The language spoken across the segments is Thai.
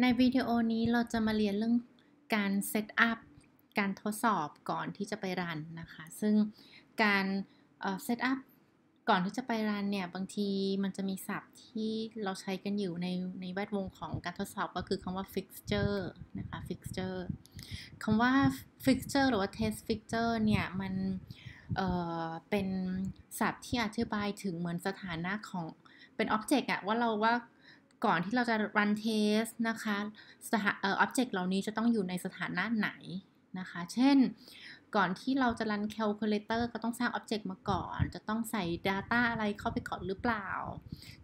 ในวิดีโอนี้เราจะมาเรียนเรื่องการเซตอัพการทดสอบก่อนที่จะไปรันนะคะ ซึ่งการเซตอัพก่อนที่จะไปรันเนี่ยบางทีมันจะมีศัพท์ที่เราใช้กันอยู่ในในแวดวงของการทดสอบก็คือคำว่า fixture นะคะ fixture คำว่า fixture หรือว่า test fixture เนี่ยมันเเป็นศัพท์ที่อธิบายถึงเหมือนสถานะของเป็น object อะว่าเราว่า ก่อนที่เราจะ run test นะคะสถาเอ่อ object เหล่านี้จะต้องอยู่ในสถานะไหนนะคะ เช่น ก่อนที่เราจะ run calculator ก็ต้องสร้าง object มาก่อน จะต้องใส่ data อะไรเข้าไปก่อนหรือเปล่า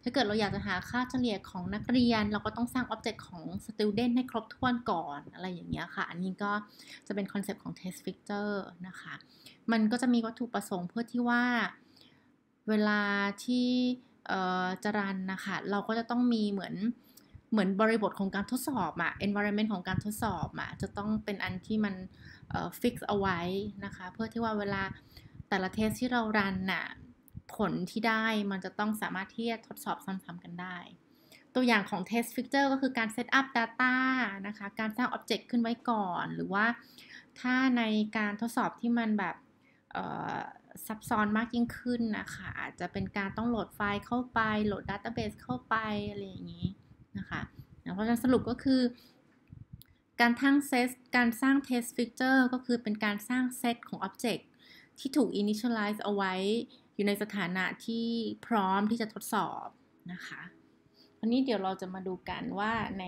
ถ้าเกิดเราอยากจะหาค่าเฉลี่ยของนักเรียน เราก็ต้องสร้าง object ของ student ให้ครบถ้วนก่อนอะไรอย่างเงี้ยค่ะ อันนี้ก็จะเป็น concept ของ test fixture นะคะ มันก็จะมีวัตถุประสงค์เพื่อที่ว่า เวลาที่ จะรันนะคะ เราก็จะต้องมีเหมือนเหมือนบริบทของการทดสอบอะ environment ของการทดสอบอะจะต้องเป็นอันที่มันฟิกเอาไว้นะคะ เพื่อที่ว่าเวลาแต่ละเทสที่เรารันน่ะผลที่ได้มันจะต้องสามารถที่จะทดสอบซ้ำๆกันได้ ตัวอย่างของ test fixture ก็คือการ set up data นะคะ การสร้าง object ขึ้นไว้ก่อน หรือว่าถ้าในการทดสอบที่มันแบบ ซับซ้อนมากยิ่งขึ้นนะคะ อาจจะเป็นการต้องโหลดไฟล์เข้าไป โหลดดัตเตอร์เบสเข้าไป อะไรอย่างนี้นะคะเพราะฉะนั้นสรุปก็คือ การทั้งเซตการสร้าง test feature ก็คือเป็นการสร้างเซตของ object ที่ถูก initialize เอาไว้อยู่ในสถานะที่พร้อมที่จะทดสอบนะคะวันนี้เดี๋ยวเราจะมาดูกันว่าใน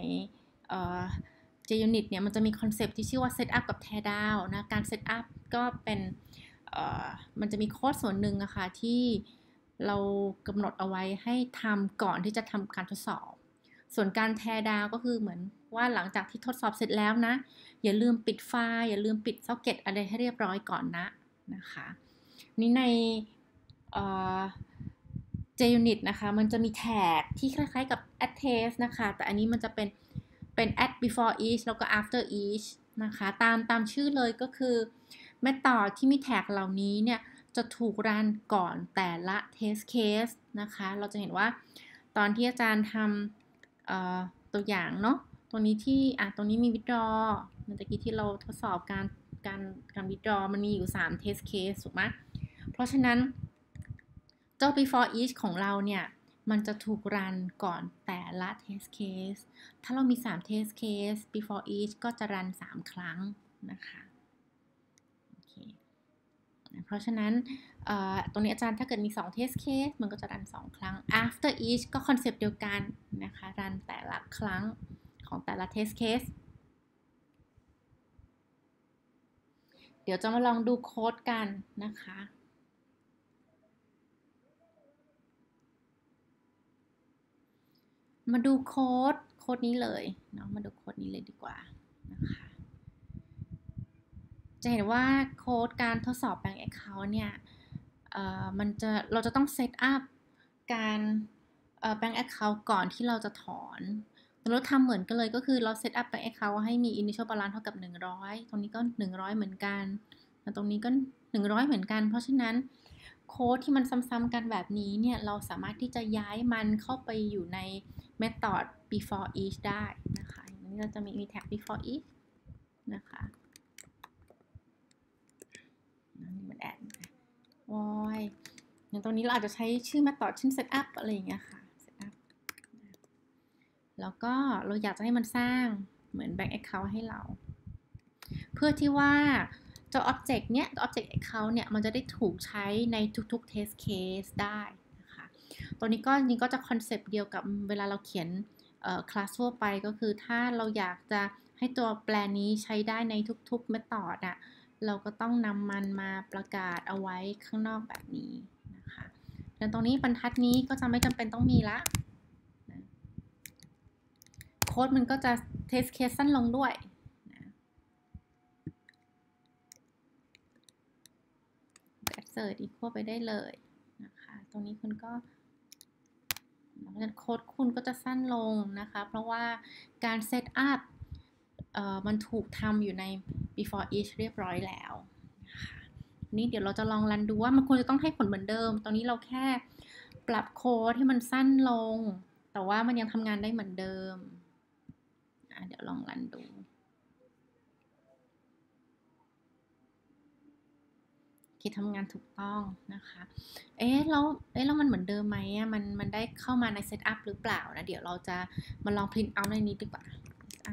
JUnit เนี่ยมันจะมี concept ที่ชื่อว่า setup กับ tear down นะ การ setup ก็เป็น มันจะมีโค้ดส่วนหนึ่งอะค่ะที่เรากำหนดเอาไว้ให้ทำก่อนที่จะทำการทดสอบ ส่วนการแทดาวก็คือเหมือนว่าหลังจากที่ทดสอบเสร็จแล้วนะ อย่าลืมปิดไฟล์อย่าลืมปิดซ็อกเก็ตอะไรให้เรียบร้อยก่อนนะนะคะนี่ใน JUnit นะคะมันจะมี tag ที่คล้ายๆกับ at test นะคะ แต่อันนี้มันจะเป็นเป็น add before each แล้วก็ after each นะคะ ตามตามชื่อเลยก็คือ เมธอที่มีแท็กเหล่านี้เนี่ยจะถูกรันก่อนแต่ละ test case นะคะ เราจะเห็นว่าตอนที่อาจารย์ทำตัวอย่างเนาะ ตรงนี้ที่อะตรงนี้มี withdraw เมื่อกี้ที่เราทดสอบการการการ withdraw มันมีอยู่3 test case ถูกไหมเพราะฉะนั้นเจ้า before each ของเราเนี่ย มันจะถูกรันก่อนแต่ละ test case ถ้าเรามี3 test case before each ก็จะรัน 3 ครั้งนะคะ เพราะฉะนั้นตรงนี้อาจารย์ถ้าเกิดมี 2 test case มันก็จะรัน 2 ครั้ง after each ก็คอนเซปต์เดียวกันนะคะ รันแต่ละครั้งของแต่ละ test case เดี๋ยวจะมาลองดูโค้ดกันนะคะมาดูโค้ดโค้ดนี้เลยเนาะมาดูโค้ดนี้เลยดีกว่า จะเห็นว่าโค้ดการทดสอบ Bank Account เนี่ยมันจะเราจะต้องเซตอัพการ Bank Account ก่อนที่เราจะถอนเราทำเหมือนกันเลยก็คือเราเซตอัพ Bank Account ให้มี Initial Balance เท่ากับ 100 ตรงนี้ก็ 100 เหมือนกันตรงนี้ก็ 100 เหมือนกัน เพราะฉะนั้นโค้ดที่มันซ้ำๆกันแบบนี้เนี่ย เราสามารถที่จะย้ายมันเข้าไปอยู่ใน method before each ได้นะคะอย่างนี้เราจะมี มี tag before each นะคะ วอยอย่างตรงนี้เราอาจจะใช้ชื่อมาต่อชื่อ setup อะไรอย่างเงี้ยค่ะ setup แล้วก็เราอยากจะให้มันสร้างเหมือน bank account ให้เรา เพื่อที่ว่าเจ้า object เนี้ย object account เนี่ย มันจะได้ถูกใช้ในทุกๆ test case ได้นะคะตัวนี้ก็จริงก็จะ concept เดียวกับเวลาเราเขียนคลาสทั่วไปก็คือถ้าเราอยากจะให้ตัวแปรนี้ใช้ได้ในทุกๆ method อะ เราก็ต้องนำมันมาประกาศเอาไว้ข้างนอกแบบนี้นะคะแล้วตรงนี้บรรทัดนี้ก็จะไม่จำเป็นต้องมีละโค้ดมันก็จะ test case สั้นลงด้วย assert equal ไปได้เลยนะคะ ตรงนี้คุณก็โค้ดคุณก็จะสั้นลงนะคะ เพราะว่าการ setup มันถูกทำอยู่ใน before each เรียบร้อยแล้วนี่เดี๋ยวเราจะลองรันดูว่ามันควรจะต้องให้ผลเหมือนเดิม ตอนนี้เราแค่ปรับโค้ดให้มันสั้นลง แต่ว่ามันยังทำงานได้เหมือนเดิม เดี๋ยวลองรันดู คิดทำงานถูกต้องนะคะ เอ๊ะแล้วเอ๊ะแล้วมันเหมือนเดิมไหมมันมันได้เข้ามาในเซตอัพหรือเปล่านะ เดี๋ยวเราจะมาลองพิมพ์เอาในนี้ดีกว่า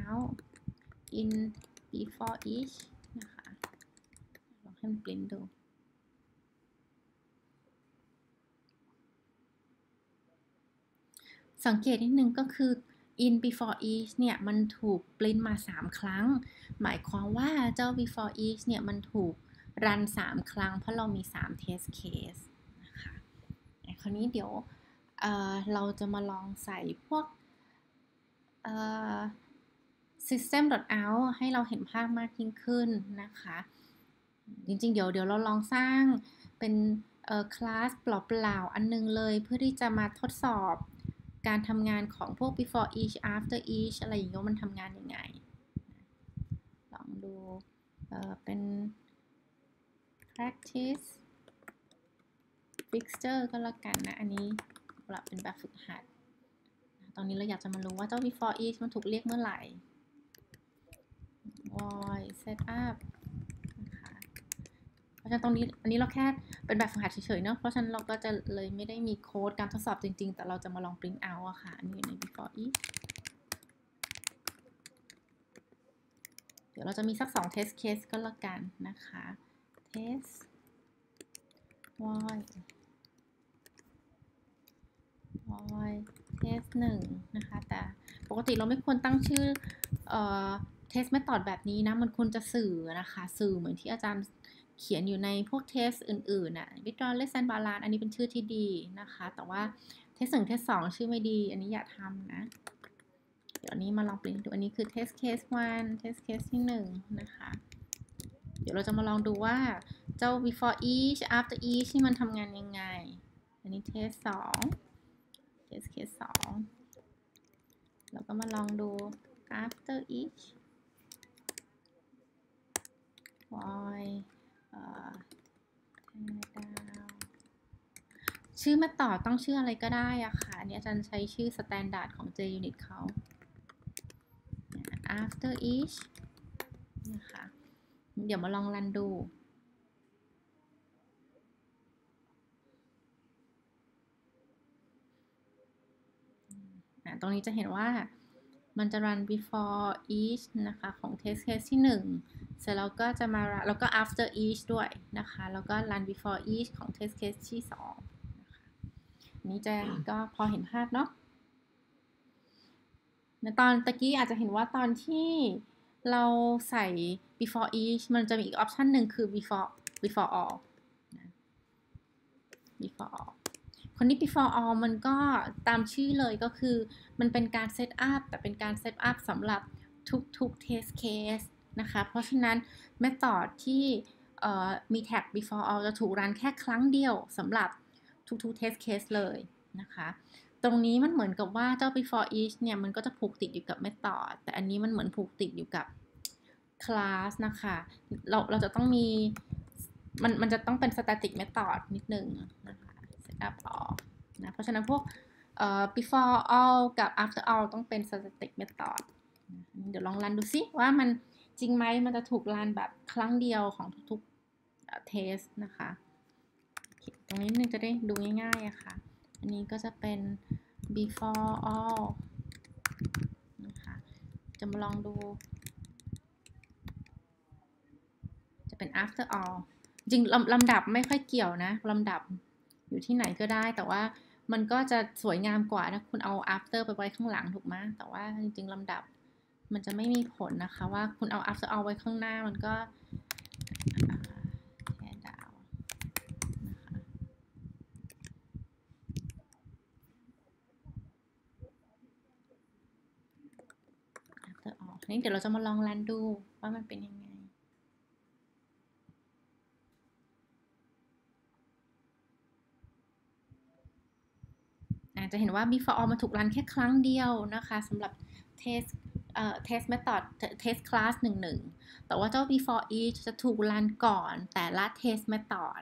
out in before each นะคะลองให้มันปริ้นดูสังเกตนิดนึงก็คือ in before each เนี่ย มันถูกปริ้นมา 3 ครั้ง หมายความว่าเจ้า before each เนี่ย มันถูกรัน 3 ครั้ง เพราะเรามี 3 test case นะคะคราวนี้เดี๋ยวเเราจะมาลองใส่พวก system.out ให้เราเห็นภาพมากยิ่งขึ้นนะคะ จริงๆ เดี๋ยวเดี๋ยวเราลองสร้างเป็นคลาสเปล่าๆ อันนึงเลยเพื่อที่จะมาทดสอบการทำงานของพวก before each after each อะไรอย่างเงี้ยมันทำงานยังไง ลองดูเเป็น practice fixture ก็แล้วกันนะ อันนี้เราเป็นแบบฝึกหัด ตอนนี้เราอยากจะมารู้ว่าเจ้า before each มันถูกเรียกเมื่อไหร่ void setup นะคะเพราะฉะนั้นตรงนี้อันนี้เราแค่เป็นแบบฝึกหัดเฉยๆเนาะเพราะฉะนั้นเราก็จะเลยไม่ได้มีโค้ดการทดสอบจริงๆ แต่เราจะมาลอง print out อะค่ะอันนี้อยู่ใน before each เดี๋ยวเราจะมีสัก 2 test case ก็แล้วกันนะคะ test void void test 1นะคะ แต่ปกติเราไม่ควรตั้งชื่อ เอ่อ test method แบบนี้นะมันควรจะสื่อนะคะ สื่อเหมือนที่อาจารย์เขียนอยู่ในพวกเทสอื่นๆน่ะ withdraw less than balance อันนี้เป็นชื่อที่ดีนะคะ แต่ว่าเทสหนึ่งเทสสองชื่อไม่ดี อันนี้อย่าทำนะ เดี๋ยวนี้มาลองเปลี่ยนดูอันนี้คือ test case 1 test case ที่1นะคะ เดี๋ยวเราจะมาลองดูว่าเจ้า before each after each ที่มันทำงานยังไง อันนี้ test 2 test case 2แล้วก็มาลองดู after each void ชื่อมาต่อต้องชื่ออะไรก็ได้อะค่ะ อันนี้อาจารย์ใช้ชื่อ standard ของ JUnit เขา after each นะคะ เดี๋ยวมาลองรันดูตรงนี้จะเห็นว่า มันจะ run before each นะคะ ของ test case ที่ 1 เสร็จแล้วก็จะมาแล้วก็ after each ด้วยนะคะ แล้วก็ run before each ของ test case ที่2นะคะนี้จะก็พอเห็นภาพเนาะในตอนตะกี้อาจจะเห็นว่าตอนที่เราใส่ before each มันจะมีอีก option หนึ่งคือ before before all before all อันนี้ before all มันก็ตามชื่อเลยก็คือ มันเป็นการ setup แต่เป็นการ setup สำหรับทุกๆ test case นะคะ เพราะฉะนั้น method ที่มี tag before all จะถูก run แค่ครั้งเดียวสำหรับทุกๆ test case เลยนะคะ ตรงนี้มันเหมือนกับว่าเจ้า before each เนี่ย มันก็จะผูกติดอยู่กับ method แต่อันนี้มันเหมือนผูกติดอยู่กับ class นะคะ เราเราจะต้องมี มันมันจะต้องเป็น static method นิดนึงนะคะ setup all นะ เพราะฉะนั้นพวก before all กับ after all ต้องเป็น static method เดี๋ยวลองรันดูซิว่ามันจริงไหมมันจะถูกรันแบบครั้งเดียวของทุกๆ test นะคะ ตรงนี้นึงจะได้ดูง่ายๆอะค่ะ อันนี้ก็จะเป็น before all นะคะ จะมาลองดู จะเป็น after all จริงลำดับไม่ค่อยเกี่ยวนะลำดับ อยู่ที่ไหนก็ได้ แต่ว่ามันก็จะสวยงามกว่าถ้าคุณเอา after ไปไว้ข้างหลังถูกไหมแต่ว่าจริงๆลำดับมันจะไม่มีผลนะคะว่าคุณเอา after เอาไว้ข้างหน้ามันก็แค่ดาวนะคะ after ออกนี่เดี๋ยวเราจะมาลองรันดูว่ามันเป็นยังไง จะเห็นว่า before all มาถูกรันแค่ครั้งเดียวนะคะสำหรับ test เอ่อ test method test class 11 แต่ว่าเจ้า before each จะถูกรันก่อนแต่ละ test method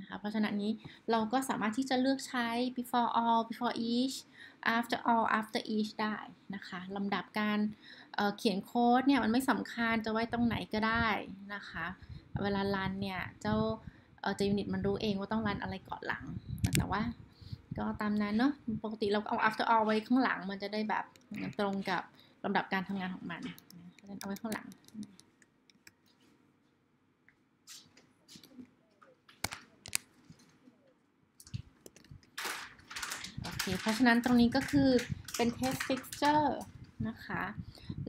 นะคะเพราะฉะนั้นนี้เราก็สามารถที่จะเลือกใช้ before all before each after all after each ได้นะคะลำดับการเขียนโค้ดเนี่ยมันไม่สำคัญจะไว้ตรงไหนก็ได้นะคะ เวลารันเนี่ย เจ้าเจะยูนิตมันรู้เองว่าต้องรันอะไรก่อนหลัง แต่ว่า ก็ตามนั้นเนาะปกติเราเอา after all ไว้ข้างหลังมันจะได้แบบตรงกับลำดับการทำงานของมันเอาไว้ข้างหลังโอเค เพราะฉะนั้นตรงนี้ก็คือเป็น test fixture นะคะ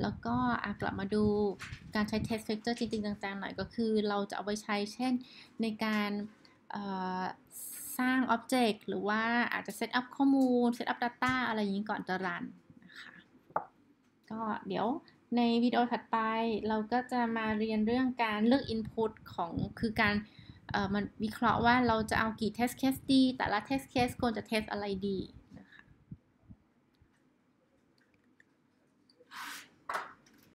แล้วก็กลับมาดูการใช้ test fixture จริงๆจังๆหน่อยก็คือเราจะเอาไปใช้เช่นในการ สร้าง object หรือว่าอาจจะเซตอัพข้อมูลเซตอัพ Data อะไรอย่างนี้ก่อนจะรันนะคะก็เดี๋ยวในวิดีโอถัดไปเราก็จะมาเรียนเรื่องการเลือก input ของคือการมันวิเคราะห์ว่าเราจะเอากี่ test case ดี แต่ละ test case ควรจะ test อะไรดี